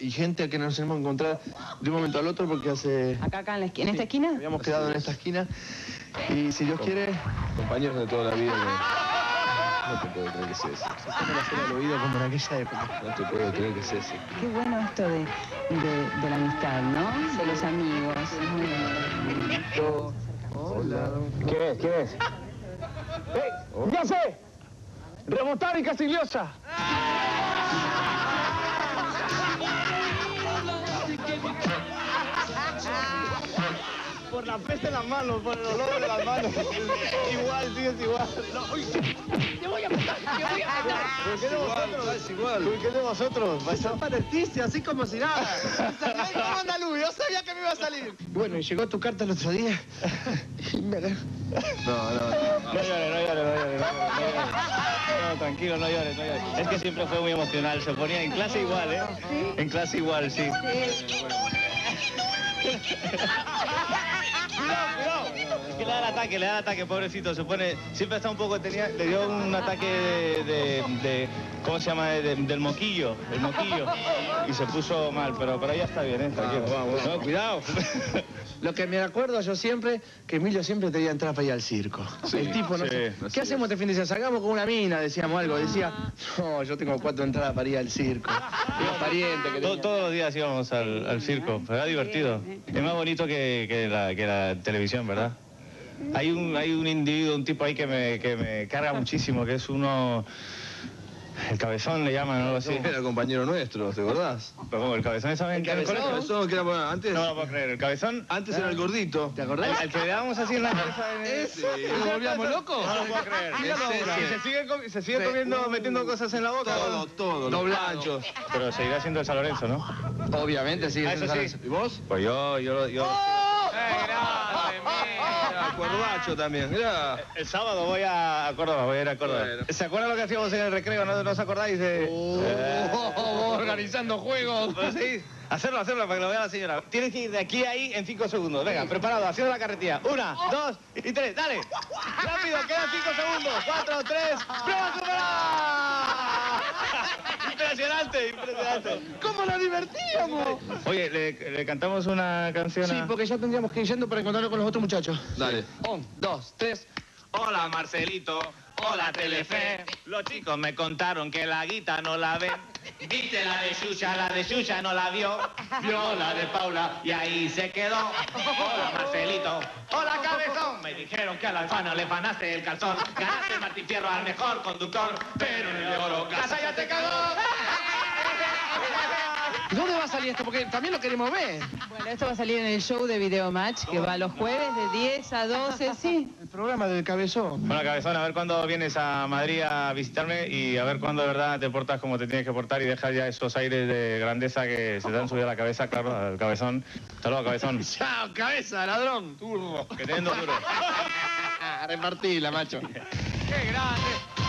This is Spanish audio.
y gente que nos hemos encontrado de un momento al otro porque hace... Acá, acá, en, la esqui- ¿en esta esquina? Habíamos quedado en esta esquina y si Dios quiere... Compañeros de toda la vida. No te puedo creer que sea ese. Se pone la cera al oído como en aquella época. No te puedo creer que sea ese. Qué bueno esto de, de- de la amistad, ¿no? De los amigos. Hola. ¿Quién es? ¿Quién es? ¡Eh! ¡Ya sé! ¡Remontar y Castillosa! Por la peste en las manos, por el olor de las manos. igual, sigues igual. ¡Te voy a matar! ¡Te voy a matar! ¿Por qué de vosotros? Es igual. ¿Por qué de vosotros? Vais a- Pareciste así como si nada. Salí como andaluz, yo sabía que me iba a salir. Bueno, y llegó tu carta el otro día. Y me. No, no, no. No llores, no llores, no llores, no. No, tranquilo, no llores, no llores. Es que siempre fue muy emocional. Se ponía en clase igual, ¿eh? En clase igual, sí. Cuidado, cuidado. Que le da el ataque, le da el ataque, pobrecito. Se pone, siempre está un poco, tenía, le dio un ataque de, de- de- ¿cómo se llama? De- del moquillo, el moquillo. Y se puso mal, pero, pero ya está bien, ¿eh? Tranquilo. No, cuidado. Lo que me acuerdo yo siempre, que Emilio siempre tenía entrar para ir al circo. el tipo, no sí, sé, ¿qué hacemos este fin de semana? Salgamos con una mina, decíamos algo. Decía, no, yo tengo cuatro entradas para ir al circo. Los parientes que To- tenía. todos los días íbamos al, al circo, pero era divertido. Es más bonito que, que la, que la televisión, ¿verdad? Hay un, hay un individuo, un tipo ahí que me, que me carga muchísimo, que es uno... El cabezón le llaman, algo así. Era compañero nuestro, ¿te acordás? Pero como el cabezón esa vez el colegio. Cabezón, que era bueno, antes, No lo puedo creer, el cabezón... antes era el gordito. ¿Te acordás? al que le dábamos así en la cabeza... El- ¿Ese? ¿Nos volvíamos locos? No lo puedo creer. Sí, se sigue, comi- se sigue comiendo, metiendo cosas en la boca. Todo, todo. Panchos. Pero seguirá siendo el San Lorenzo, ¿no? Obviamente. Ah, sí. ¿Y vos? Pues yo, yo, yo... También, mirá. El sábado voy a Córdoba, voy a ir a Córdoba. Bueno. ¿Se acuerdan lo que hacíamos en el recreo? ¿No, no os acordáis? De... Oh, organizando juegos. Sí, hacerlo, hacerlo para que lo vea la señora. Tienes que ir de aquí a ahí en cinco segundos. Venga, preparado, haciendo la carretilla. Una, dos y tres, dale. Rápido, quedan cinco segundos. Cuatro, tres, ¡prueba superada! Impresionante, impresionante. ¿Cómo nos divertíamos? Oye, ¿le, le cantamos una canción Sí, a... porque ya tendríamos que ir yendo para encontrarnos con los otros muchachos. Dale. Un, dos, tres. Hola Marcelito, hola Telefe. Los chicos me contaron que la guita no la ven. Viste la de Xuxa, la de Xuxa no la vio. Vio la de Paula y ahí se quedó. Hola Marcelito, hola Cabezón. Me dijeron que a la alfana le fanaste el calzón. Ganaste el Martín Fierro al mejor conductor. Pero en el de oro casa ya te cagó. ¿Y ¿Dónde va a salir esto? Porque también lo queremos ver. Bueno, esto va a salir en el show de Video Match, que va los jueves de 10 a 12, sí. El programa del cabezón. Bueno, Cabezón, a ver cuándo vienes a Madrid a visitarme y a ver cuándo de verdad te portas como te tienes que portar y dejar ya esos aires de grandeza que se te han subido a la cabeza, claro, al Cabezón. Hasta luego, Cabezón. Chao, cabeza, ladrón. Turro. Que te den dos duros. Repartila, macho. ¡Qué grande!